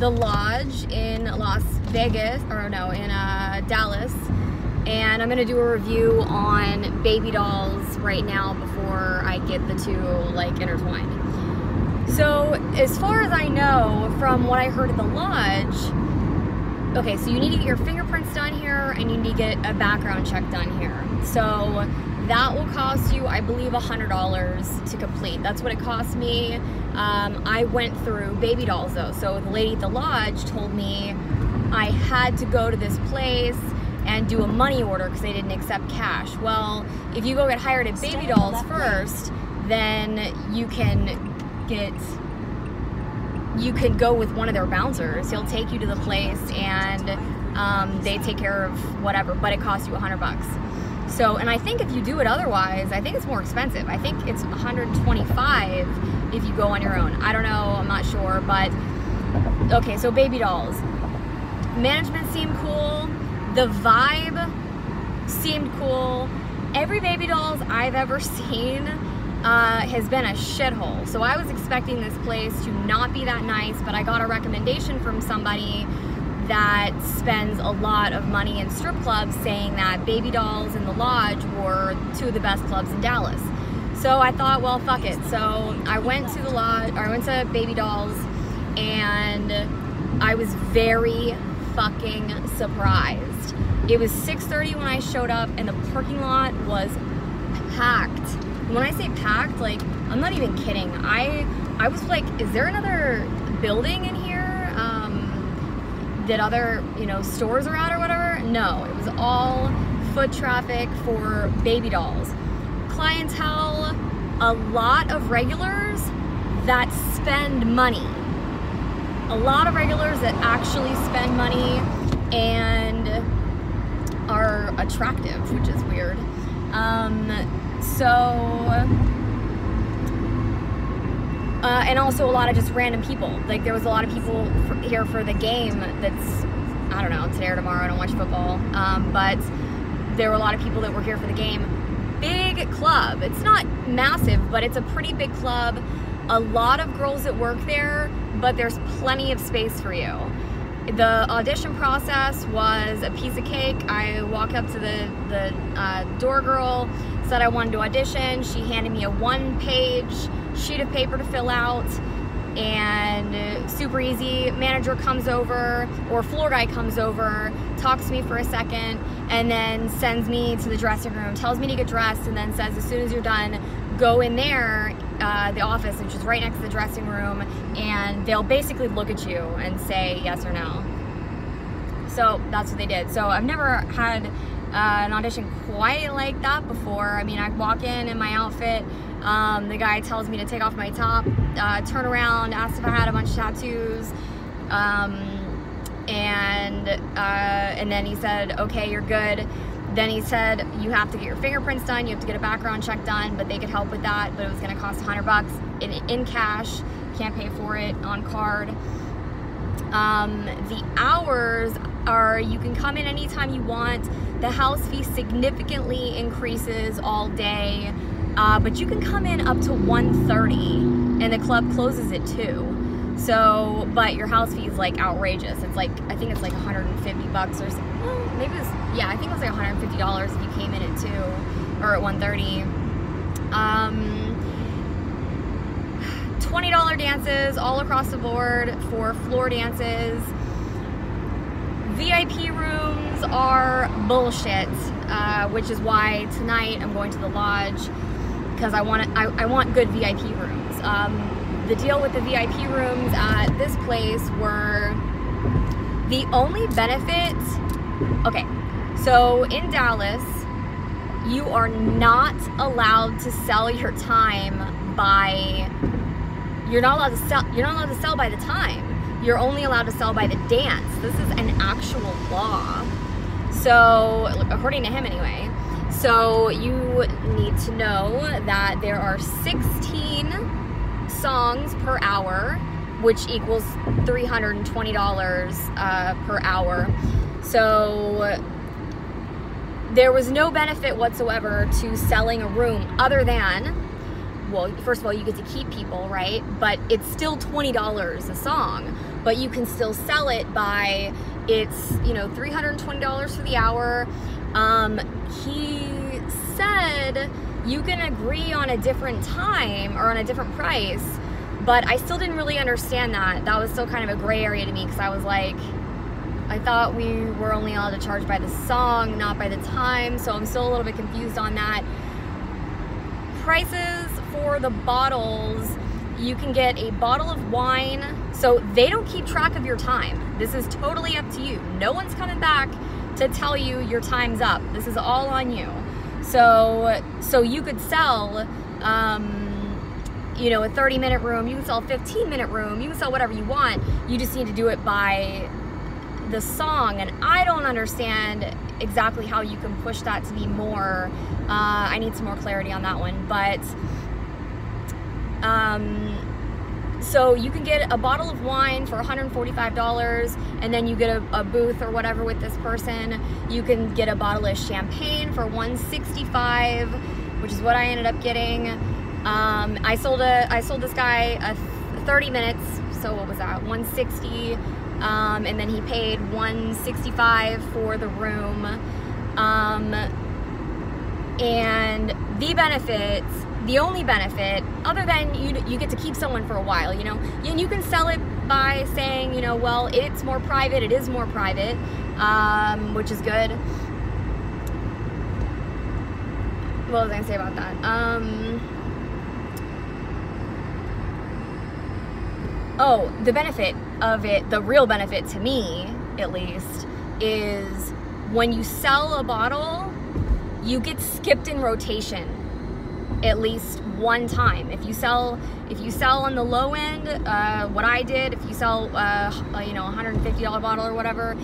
the lodge in Las Vegas, or no, in uh, Dallas, and I'm gonna do a review on baby dolls right now before I get the two like intertwined. So as far as I know, from what I heard at the lodge, okay, so you need to get your fingerprints done here and you need to get a background check done here. So that will cost you, I believe, $100 to complete. That's what it cost me. Um, I went through baby dolls though. So the lady at the lodge told me I had to go to this place and do a money order because they didn't accept cash. Well, if you go get hired at Baby Dolls first, then you can get you could go with one of their bouncers. He'll take you to the place and um, they take care of whatever, but it costs you a hundred bucks. So, and I think if you do it otherwise, I think it's more expensive. I think it's 125 if you go on your own. I don't know, I'm not sure, but okay, so baby dolls. Management seemed cool. The vibe seemed cool. Every baby dolls I've ever seen uh, has been a shithole. So I was expecting this place to not be that nice, but I got a recommendation from somebody that spends a lot of money in strip clubs saying that Baby Dolls and The Lodge were two of the best clubs in Dallas. So I thought, well, fuck it. So I went to the lodge, or I went to Baby Dolls, and I was very fucking surprised. It was 6.30 when I showed up, and the parking lot was packed when I say packed, like I'm not even kidding. I I was like, is there another building in here? Did other you know stores around or whatever? No, it was all foot traffic for baby dolls. Clientele, a lot of regulars that spend money. A lot of regulars that actually spend money and are attractive, which is weird. Um, so, uh, and also a lot of just random people. Like there was a lot of people for, here for the game that's, I don't know, today or tomorrow, I don't watch football. Um, but there were a lot of people that were here for the game. Big club. It's not massive, but it's a pretty big club. A lot of girls that work there, but there's plenty of space for you. The audition process was a piece of cake. I walk up to the, the uh, door girl, said I wanted to audition. She handed me a one page sheet of paper to fill out and super easy. Manager comes over or floor guy comes over, talks to me for a second, and then sends me to the dressing room, tells me to get dressed, and then says as soon as you're done, go in there, uh, the office, which is right next to the dressing room, and they'll basically look at you and say yes or no. So that's what they did. So I've never had uh, an audition quite like that before. I mean, I walk in in my outfit, um, the guy tells me to take off my top, uh, turn around, asked if I had a bunch of tattoos, um, and uh, and then he said, okay, you're good. Then he said, you have to get your fingerprints done, you have to get a background check done, but they could help with that, but it was gonna cost 100 bucks in, in cash, can't pay for it on card. Um, the hours are, you can come in anytime you want, the house fee significantly increases all day, uh, but you can come in up to 1.30 and the club closes at 2. So, but your house fee is like outrageous. It's like, I think it's like 150 bucks or something. Well, maybe it's, yeah, I think it was like $150 if you came in at 2 or at 1.30. Um, $20 dances all across the board for floor dances. VIP rooms are bullshit, uh, which is why tonight I'm going to the lodge because I want I, I, want good VIP rooms. Um, the deal with the VIP rooms at this place were the only benefit. Okay, so in Dallas, you are not allowed to sell your time by. You're not allowed to sell. You're not allowed to sell by the time you're only allowed to sell by the dance. This is an actual law. So, according to him anyway. So, you need to know that there are 16 songs per hour, which equals $320 uh, per hour. So, there was no benefit whatsoever to selling a room other than well, first of all, you get to keep people, right? But it's still $20 a song, but you can still sell it by it's, you know, $320 for the hour. Um, he said you can agree on a different time or on a different price, but I still didn't really understand that. That was still kind of a gray area to me because I was like, I thought we were only allowed to charge by the song, not by the time, so I'm still a little bit confused on that. Prices for the bottles, you can get a bottle of wine. So they don't keep track of your time. This is totally up to you. No one's coming back to tell you your time's up. This is all on you. So, so you could sell, um, you know, a 30 minute room, you can sell a 15 minute room, you can sell whatever you want. You just need to do it by the song and I don't understand exactly how you can push that to be more uh, I need some more clarity on that one but um, so you can get a bottle of wine for $145 and then you get a, a, booth or whatever with this person. You can get a bottle of champagne for 165 which is what I ended up getting. Um, I sold a I sold this guy a 30 minutes. So what was that? 160 um, and then he paid 165 for the room. Um, and the benefits the only benefit other than you you get to keep someone for a while you know? And you can sell it by saying you know well it's more private it is more private um, which is good. What was I gonna say about that? Um, oh the benefit of it, the real benefit to me, at least, is when you sell a bottle, you get skipped in rotation at least one time. If you sell, if you sell on the low end, uh, what I did, if you sell, uh, you know, $150 bottle or whatever,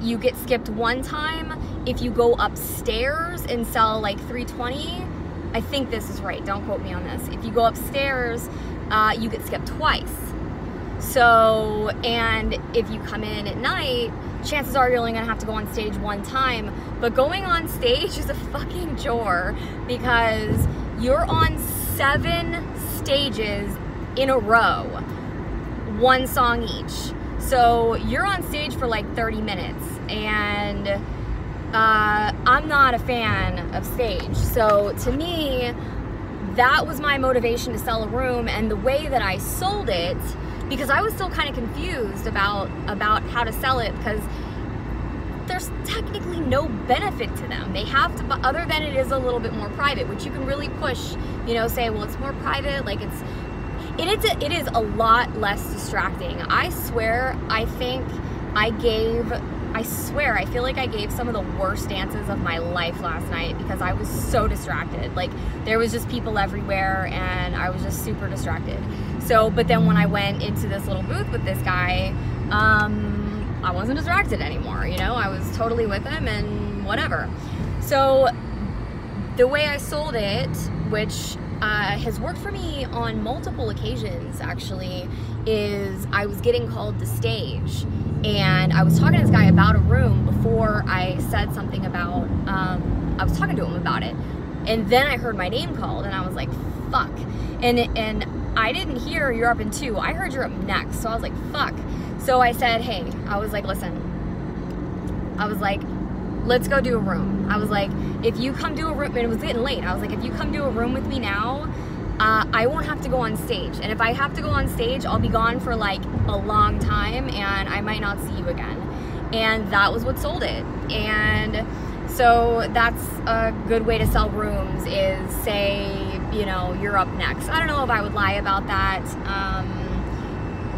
you get skipped one time. If you go upstairs and sell like 320, I think this is right. Don't quote me on this. If you go upstairs, uh, you get skipped twice. So, and if you come in at night, chances are you're only gonna have to go on stage one time. But going on stage is a fucking chore because you're on seven stages in a row, one song each. So you're on stage for like 30 minutes, and uh, I'm not a fan of stage. So to me, that was my motivation to sell a room, and the way that I sold it because I was still kind of confused about about how to sell it because there's technically no benefit to them. They have to, other than it is a little bit more private, which you can really push, you know, say, well, it's more private, like it's, it is, a, it is a lot less distracting. I swear, I think I gave, I swear, I feel like I gave some of the worst dances of my life last night because I was so distracted. Like, there was just people everywhere and I was just super distracted. So, but then when I went into this little booth with this guy, um, I wasn't distracted anymore, you know? I was totally with him and whatever. So, the way I sold it, which uh, has worked for me on multiple occasions actually, is I was getting called to stage and I was talking to this guy about a room before I said something about, um, I was talking to him about it. And then I heard my name called and I was like, fuck. And, and I didn't hear you're up in two. I heard you're up next. So I was like, fuck. So I said, hey, I was like, listen, I was like, let's go do a room. I was like, if you come do a room, and it was getting late. I was like, if you come do a room with me now, uh, I won't have to go on stage. And if I have to go on stage, I'll be gone for like a long time and I might not see you again. And that was what sold it. And so that's a good way to sell rooms is say, you know, you're up next. I don't know if I would lie about that. Um,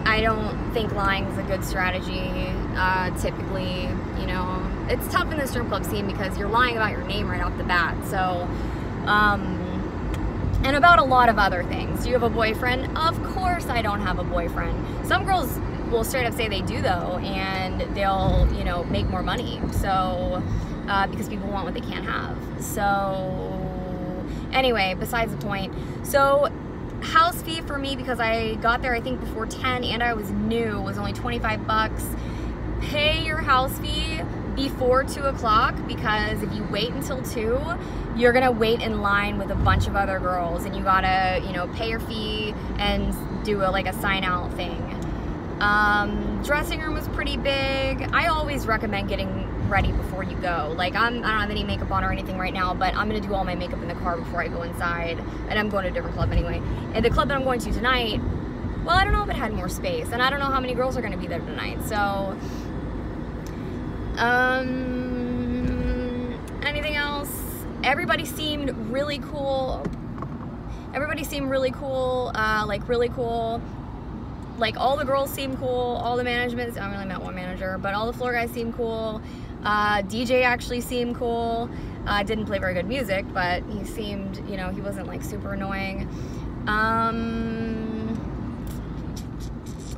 I don't think lying is a good strategy. Uh, typically, you know, it's tough in the strip club scene because you're lying about your name right off the bat. So, um, and about a lot of other things. Do you have a boyfriend? Of course I don't have a boyfriend. Some girls will straight up say they do though, and they'll, you know, make more money. So, uh, because people want what they can't have. So, Anyway, besides the point. So house fee for me because I got there I think before 10 and I was new was only 25 bucks. Pay your house fee before two o'clock because if you wait until two, you're gonna wait in line with a bunch of other girls and you gotta you know pay your fee and do a, like a sign out thing um, dressing room was pretty big i always recommend getting ready before you go like I'm, i don't have any makeup on or anything right now but i'm gonna do all my makeup in the car before i go inside and i'm going to a different club anyway and the club that i'm going to tonight well i don't know if it had more space and i don't know how many girls are gonna be there tonight so um anything else everybody seemed really cool. Everybody seemed really cool, uh, like really cool. Like all the girls seem cool, all the managements, I really met one manager, but all the floor guys seem cool. Uh, DJ actually seemed cool. Uh, didn't play very good music, but he seemed, you know, he wasn't like super annoying. Um,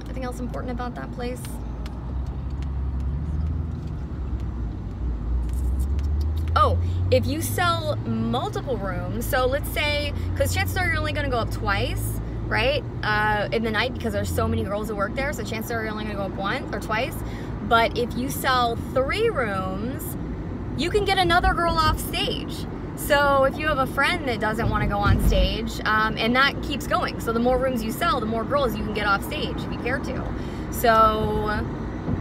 anything else important about that place? Oh, if you sell multiple rooms, so let's say, because chances are you're only going to go up twice, right, uh, in the night because there's so many girls that work there, so chances are you're only to go up once or twice. But if you sell three rooms, you can get another girl off stage. So if you have a friend that doesn't want to go on stage, um, and that keeps going. So the more rooms you sell, the more girls you can get off stage if you care to. So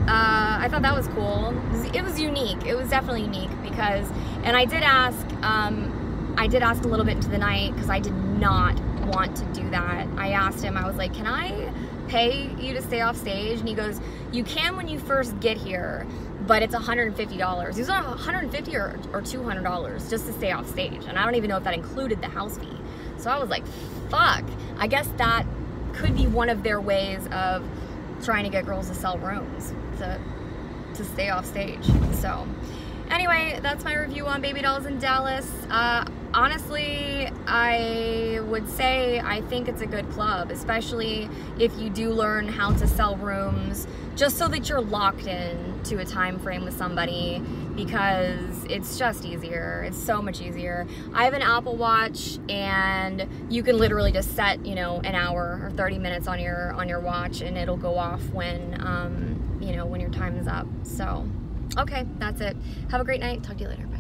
uh, I thought that was cool. It was, it was, unique. It was definitely unique because, and I did ask, um, I did ask a little bit into the night because I did not want to do that. I asked him, I was like, can I pay you to stay off stage? And he goes, you can when you first get here, but it's $150. He was on 150 or, or $200 just to stay off stage. And I don't even know if that included the house fee. So I was like, fuck. I guess that could be one of their ways of trying to get girls to sell rooms to to stay off stage. So anyway, that's my review on Baby Dolls in Dallas. Uh, honestly, I would say I think it's a good club, especially if you do learn how to sell rooms just so that you're locked in to a time frame with somebody because it's just easier. It's so much easier. I have an Apple Watch and you can literally just set, you know, an hour or 30 minutes on your on your watch and it'll go off when um, you know, when your time is up. So, okay, that's it. Have a great night. Talk to you later. Bye.